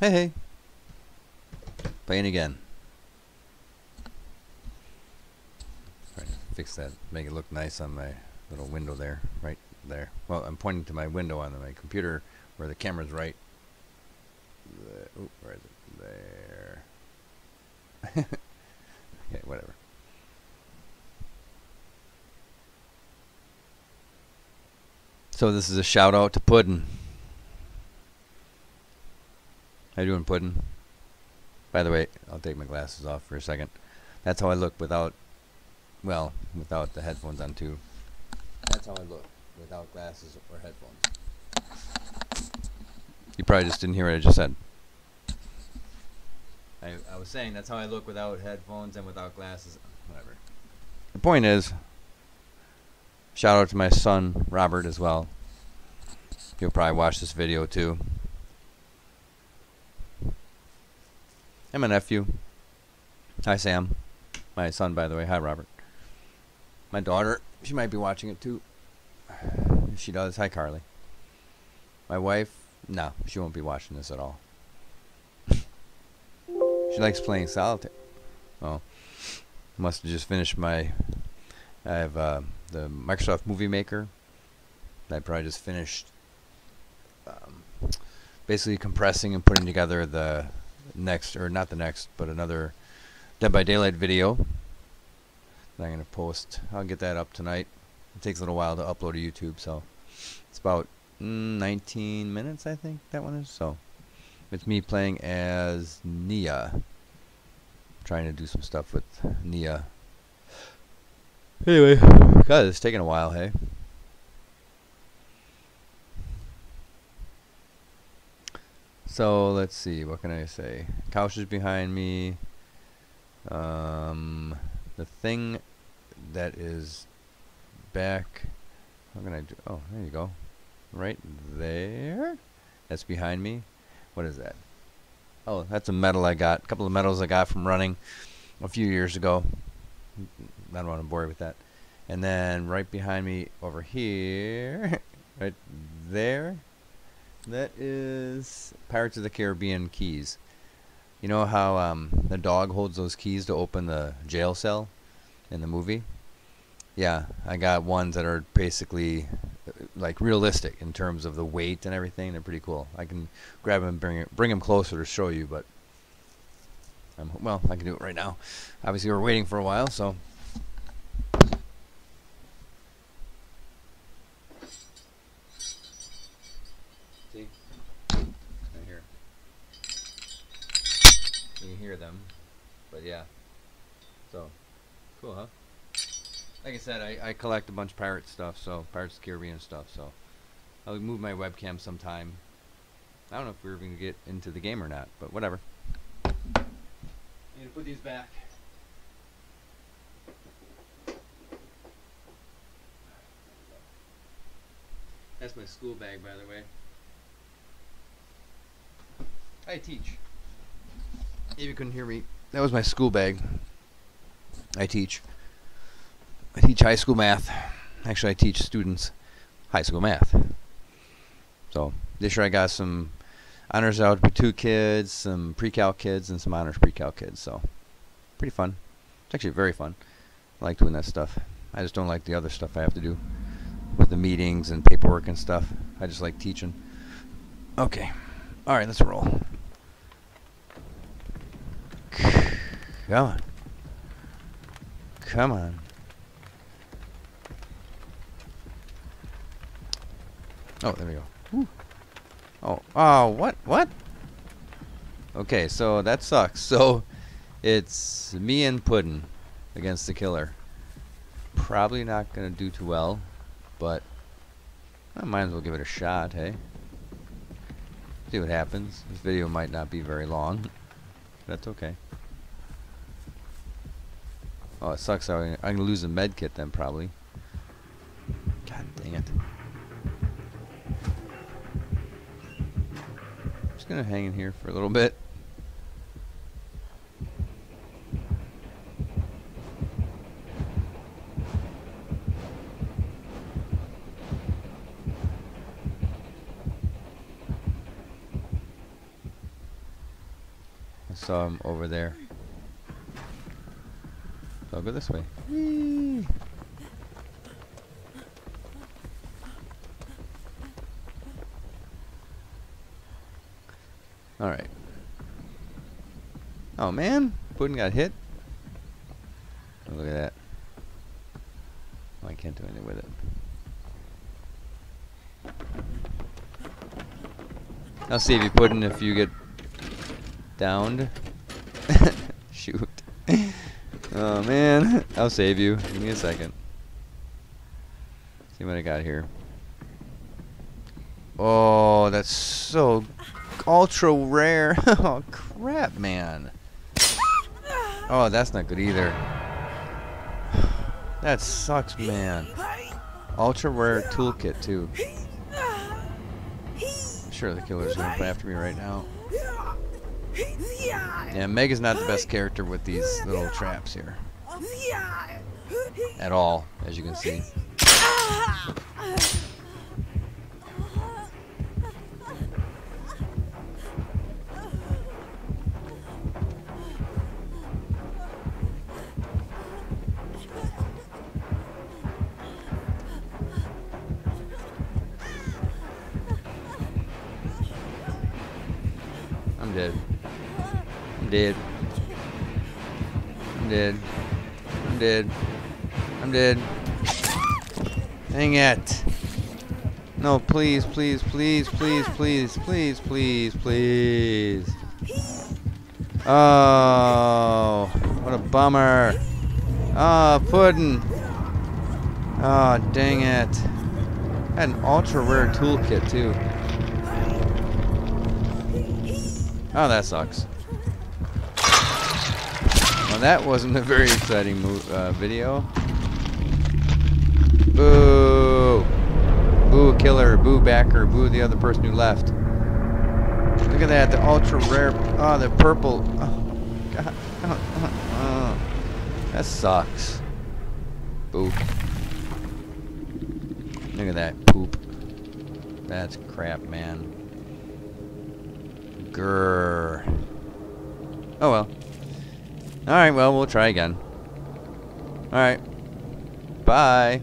Hey, hey. Playing again. Trying to fix that, make it look nice on my little window there, right there. Well, I'm pointing to my window on my computer where the camera's right. Uh, the, ooh, where is it? There. okay, whatever. So this is a shout out to Puddin'. How you doing, Puddin'? By the way, I'll take my glasses off for a second. That's how I look without, well, without the headphones on too. That's how I look without glasses or headphones. You probably just didn't hear what I just said. I, I was saying that's how I look without headphones and without glasses. Whatever. The point is, shout out to my son Robert as well. He'll probably watch this video too. And my nephew. Hi Sam. My son by the way. Hi Robert. My daughter, she might be watching it too. She does, hi Carly. My wife, no, she won't be watching this at all. she likes playing solitaire. Oh, must have just finished my. I have uh, the Microsoft Movie Maker. I probably just finished. Um, basically compressing and putting together the next, or not the next, but another Dead by Daylight video. That I'm gonna post. I'll get that up tonight. It takes a little while to upload to YouTube, so it's about mm, 19 minutes, I think that one is. So it's me playing as Nea, trying to do some stuff with Nea. Anyway, God, it's taking a while, hey. So let's see, what can I say? Couch is behind me. Um, the thing that is back. How can I do? Oh, there you go. Right there. That's behind me. What is that? Oh, that's a medal I got. A couple of medals I got from running a few years ago. I don't want to bore you with that. And then right behind me over here, right there, that is Pirates of the Caribbean keys. You know how um, the dog holds those keys to open the jail cell in the movie? Yeah, I got ones that are basically uh, like realistic in terms of the weight and everything. They're pretty cool. I can grab them and bring bring them closer to show you, but I'm, well, I can do it right now. Obviously, we're waiting for a while, so. See, right here. You can hear them, but yeah. So, cool, huh? like I said, I, I collect a bunch of pirate stuff, so Pirates of the Caribbean stuff. So I'll move my webcam sometime. I don't know if we're going to get into the game or not, but whatever. Need to put these back. That's my school bag, by the way. I teach. If you couldn't hear me, that was my school bag. I teach. I teach high school math. Actually, I teach students high school math. So this year I got some honors algebra two kids, some pre-cal kids, and some honors pre-cal kids. So pretty fun. It's actually very fun. I like doing that stuff. I just don't like the other stuff I have to do with the meetings and paperwork and stuff. I just like teaching. Okay. All right, let's roll. Come on. Come on. Oh, there we go. Whew. Oh, oh, what, what? Okay, so that sucks. So, it's me and Puddin against the killer. Probably not gonna do too well, but I might as well give it a shot, hey? See what happens. This video might not be very long. That's okay. Oh, it sucks. I'm gonna lose a med kit then, probably. God dang it. Just gonna hang in here for a little bit. I saw him over there. I'll go this way. Whee! Alright. Oh man, Puddin' got hit. Oh, look at that. Oh, I can't do anything with it. I'll see if you, Puddin, if you get downed. Oh man, I'll save you. Give me a second. See what I got here. Oh, that's so ultra rare. oh crap, man. Oh, that's not good either. That sucks, man. Ultra rare toolkit too. I'm sure the killer's gonna come after me right now. Yeah, Meg is not the best character with these little traps here. At all, as you can see. I'm dead. I'm dead. I'm dead. I'm dead. I'm dead. Dang it. No, please, please, please, please, please, please, please, please. Oh, what a bummer. Ah, oh, Puddin'. Oh, ah, dang it. Had an ultra rare toolkit too. Oh, that sucks. Well, that wasn't a very exciting uh, video. Boo! Boo killer, boo backer, boo the other person who left. Look at that, the ultra rare, oh, the purple. Oh, God. Oh, oh, oh. That sucks. Boo. Look at that poop. That's crap, man. Grrr. Oh well. Alright, well, we'll try again. Alright. Bye.